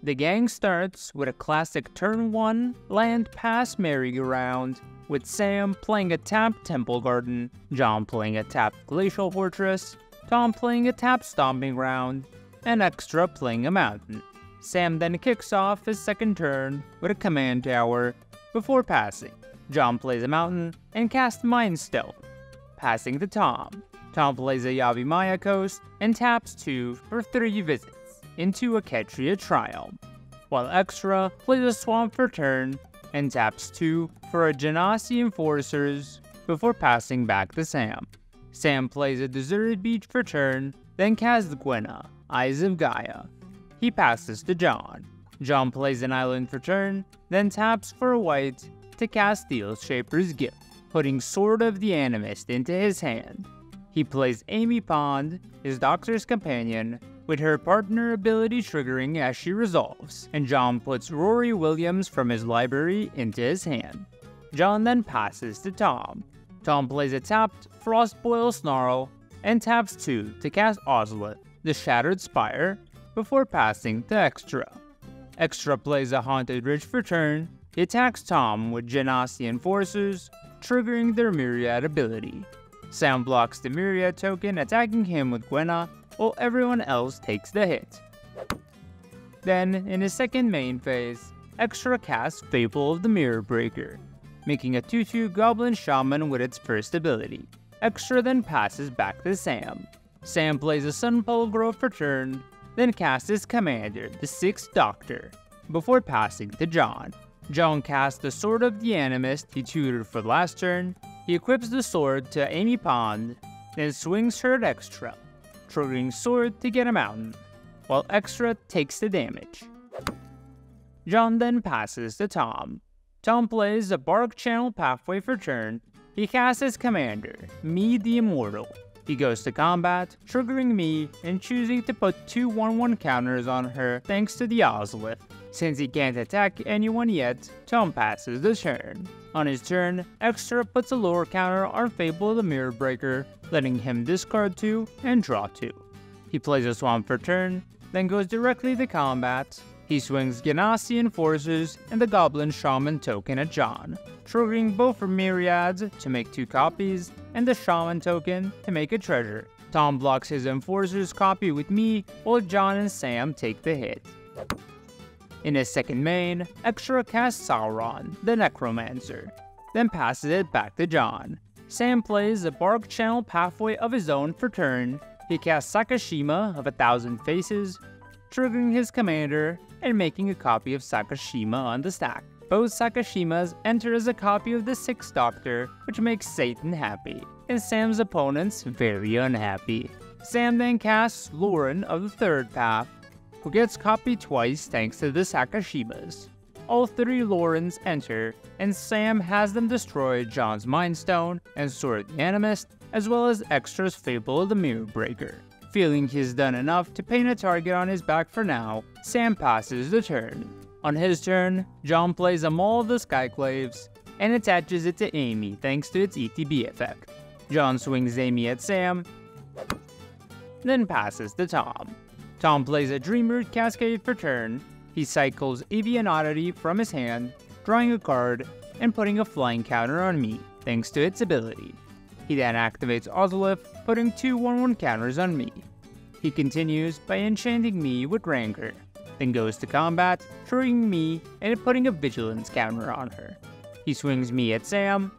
The gang starts with a classic turn 1 land pass merry-go-round, with Sam playing a tap Temple Garden, John playing a tap Glacial Fortress, Tom playing a tap Stomping Ground, and Extra playing a Mountain. Sam then kicks off his second turn with a Command Tower before passing. John plays a Mountain and casts Mind Stone, passing to Tom. Tom plays a Yavimaya Coast and taps 2 for 3 visits into a Ketria Triome, while Extra plays a Swamp for turn and taps 2 for a Genasi Enforcers before passing back to Sam. Sam plays a Deserted Beach for turn, then casts Gwenna, Eyes of Gaia. He passes to John. John plays an island for turn, then taps for a white to cast Steel Shaper's Gift, putting Sword of the Animist into his hand. He plays Amy Pond, his doctor's companion, with her partner ability triggering as she resolves, and John puts Rory Williams from his library into his hand. John then passes to Tom. Tom plays a tapped Frostboil Snarl and taps 2 to cast Ozolith, the Shattered Spire, before passing to Extra. Extra plays a Haunted Ridge for turn, he attacks Tom with Genasi Enforcers, triggering their Myriad ability. Sam blocks the Myriad token, attacking him with Gwenna, while everyone else takes the hit. Then, in his second main phase, Extra casts Fable of the Mirror Breaker, making a 2-2 Goblin Shaman with its first ability. Extra then passes back to Sam. Sam plays a Sunpetal Grove for turn, then casts his commander, the 6th Doctor, before passing to John. John casts the Sword of the Animist he tutored for last turn, he equips the sword to Amy Pond, then swings her at Extra, triggering sword to get a mountain, while Extra takes the damage. John then passes to Tom. Tom plays a Bark Channel Pathway for turn, he casts his commander, me the Immortal. He goes to combat, triggering me and choosing to put two 1-1 counters on her thanks to the Ozolith. Since he can't attack anyone yet, Tom passes the turn. On his turn, Extra puts a lore counter on Fable the Mirror Breaker, letting him discard 2 and draw 2. He plays a Swamp for turn, then goes directly to combat. He swings Genasi Enforcers and the Goblin Shaman token at John, triggering both for Myriads to make 2 copies and the Shaman token to make a treasure. Tom blocks his Enforcer's copy with me, while John and Sam take the hit. In his second main, Extra casts Sauron, the Necromancer, then passes it back to John. Sam plays a Bark Channel Pathway of his own for turn. He casts Sakashima of a Thousand Faces, triggering his commander and making a copy of Sakashima on the stack. Both Sakashimas enter as a copy of the Sixth Doctor, which makes Satan happy, and Sam's opponents very unhappy. Sam then casts Loran of the Third Path, who gets copied twice thanks to the Sakashimas. All three Lorans enter, and Sam has them destroy John's Mind Stone and Sword the Animist, as well as Extra's Fable of the Mirror Breaker. Feeling he's done enough to paint a target on his back for now, Sam passes the turn. On his turn, John plays a Maul of the Skyclaves and attaches it to Amy thanks to its ETB effect. John swings Amy at Sam, then passes to Tom. Tom plays a Dreamroot Cascade for turn. He cycles Avian Oddity from his hand, drawing a card, and putting a flying counter on me, thanks to its ability. He then activates Ozolith, putting two 1-1 counters on me. He continues by enchanting me with Rancor, then goes to combat, triggering me and putting a Vigilance counter on her. He swings me at Sam,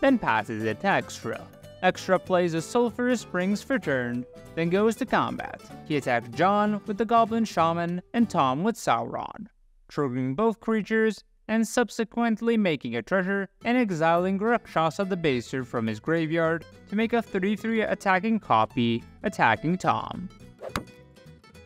then passes it to Extra. Extra plays a Sulphurous Springs for turn, then goes to combat. He attacks John with the Goblin Shaman and Tom with Sauron, triggering both creatures and subsequently making a treasure and exiling Rakshasa Debaser from his graveyard to make a 3-3 attacking copy, attacking Tom.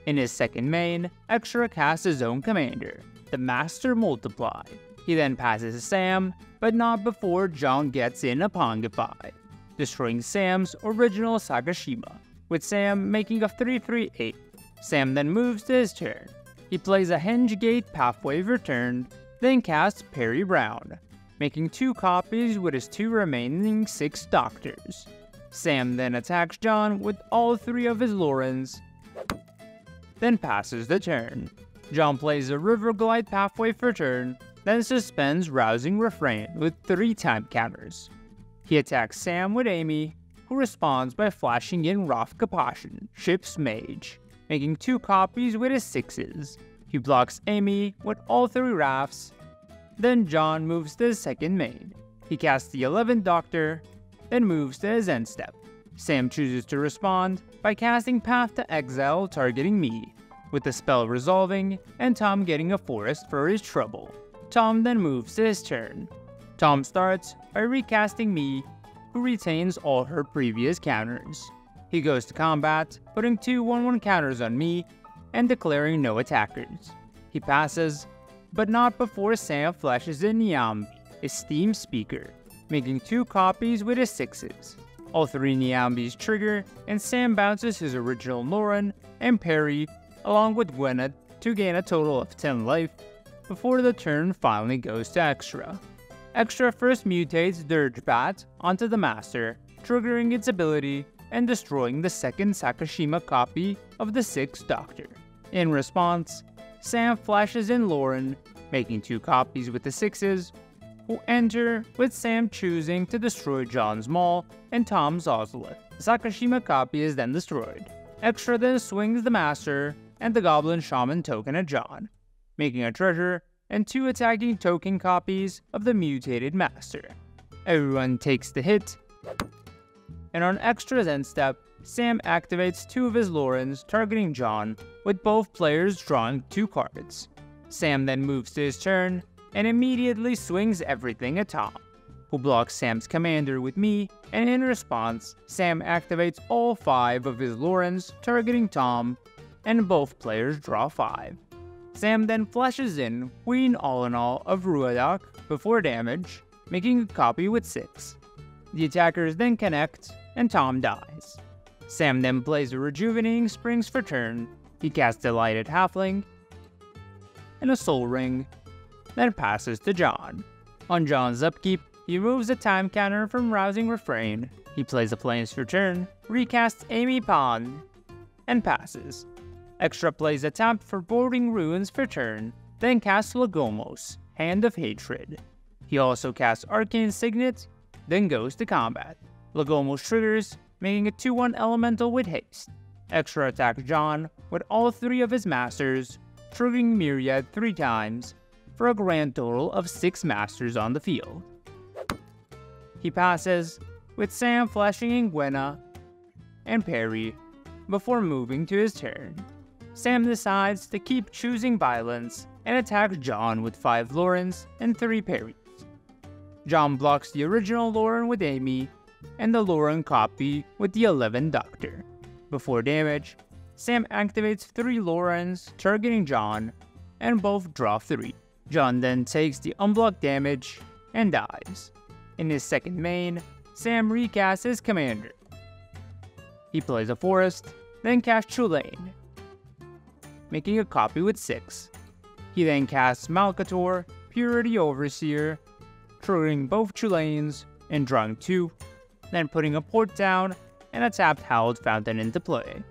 In his second main, Extra casts his own commander, the Master Multiply. He then passes Sam, but not before John gets in a Pongify destroying Sam's original Sakashima, with Sam making a 3-3-8. Sam then moves to his turn. He plays a Henge Gate Pathway return, then casts Peri Brown, making two copies with his two remaining six Doctors. Sam then attacks John with all three of his Laurens, then passes the turn. John plays a River Glide pathway for turn, then suspends Rousing Refrain with 3 time counters. He attacks Sam with Amy, who responds by flashing in Raff Capashen, Ship's Mage, making 2 copies with his 6s. He blocks Amy with all 3 Raffs, then John moves to his second main. He casts the 11th Doctor, then moves to his end step. Sam chooses to respond by casting Path to Exile targeting me, with the spell resolving and Tom getting a forest for his trouble. Tom then moves to his turn. Tom starts by recasting me, who retains all her previous counters. He goes to combat, putting two 1-1 counters on me and declaring no attackers. He passes, but not before Sam flashes in Niambi, his Steam speaker, making two copies with his sixes. All three Niambis trigger, and Sam bounces his original Loran and Peri along with Gwenna to gain a total of 10 life before the turn finally goes to Extra. Extra first mutates Dirge Bat onto the Master, triggering its ability and destroying the second Sakashima copy of the 6th Doctor. In response, Sam flashes in Loran, making two copies with the 6s, who enter with Sam choosing to destroy John's Maul and Tom's Ozolith. Sakashima copy is then destroyed. Extra then swings the Master and the Goblin Shaman token at John, making a treasure and two attacking token copies of the mutated Master. Everyone takes the hit, and on Extra's end step, Sam activates two of his Lorans targeting John, with both players drawing two cards. Sam then moves to his turn and immediately swings everything at Tom, who blocks Sam's commander with me, and in response, Sam activates all five of his Lorans targeting Tom, and both players draw five. Sam then flashes in Queen Allenal of Ruadach before damage, making a copy with 6. The attackers then connect, and Tom dies. Sam then plays a Rejuvenating Springs for turn, he casts Delighted Halfling, and a Sol Ring, then passes to John. On John's upkeep, he removes a time counter from Rousing Refrain, he plays a Plains for turn, recasts Amy Pond, and passes. Extra plays a tap for Boarding Ruins for turn, then casts Lagomos, Hand of Hatred. He also casts Arcane Signet, then goes to combat. Lagomos triggers, making a 2-1 elemental with haste. Extra attacks John with all three of his masters, triggering Myriad three times, for a grand total of 6 masters on the field. He passes, with Sam flashing in Gwenna and Peri, before moving to his turn. Sam decides to keep choosing violence and attacks John with 5 Lorans and 3 Peris. John blocks the original Loran with Amy and the Loran copy with the 11 Doctor. Before damage, Sam activates 3 Lorans targeting John and both draw 3. John then takes the unblocked damage and dies. In his second main, Sam recasts his commander. He plays a forest, then casts Chulane, making a copy with 6. He then casts Malcator, Purity Overseer, triggering both Chulanes and drawing 2, then putting a port down and a tapped Hallowed Fountain into play.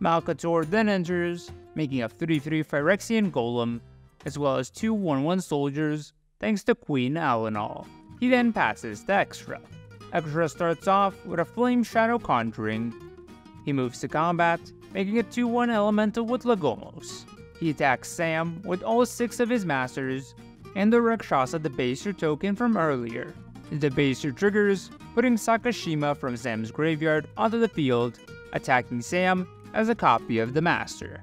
Malcator then enters, making a 3-3 Phyrexian Golem, as well as two 1-1 soldiers, thanks to Queen Allenal. He then passes to Extra. Extra starts off with a Flame Shadow Conjuring. He moves to combat, making a 2-1 elemental with Lagomos. He attacks Sam with all 6 of his masters, and the Rakshasa debaser token from earlier. The debaser triggers, putting Sakashima from Sam's graveyard onto the field, attacking Sam as a copy of the master.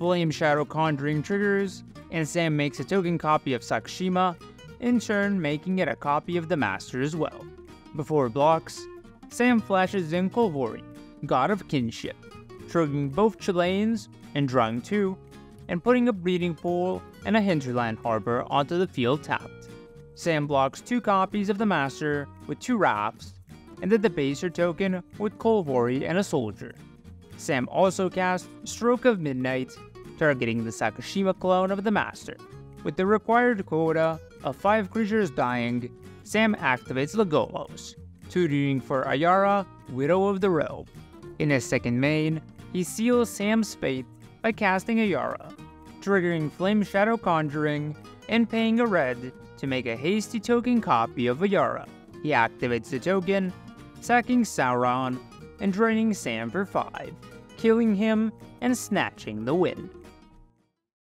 Flame Shadow Conjuring triggers, and Sam makes a token copy of Sakashima, in turn making it a copy of the master as well. Before blocks, Sam flashes in Kolvori, God of Kinship, triggering both Chulanes and drawing two, and putting a breeding pool and a hinterland harbor onto the field tapped. Sam blocks two copies of the Master with two Raffs, and the Debaser token with Kolvori and a soldier. Sam also casts Stroke of Midnight, targeting the Sakashima clone of the Master. With the required quota of 5 creatures dying, Sam activates Lagomos, tutoring for Ayara, Widow of the Robe. In his second main, he seals Sam's fate by casting Ayara, triggering Flame Shadow Conjuring, and paying a red to make a hasty token copy of Ayara. He activates the token, sacking Sauron, and draining Sam for 5, killing him and snatching the win.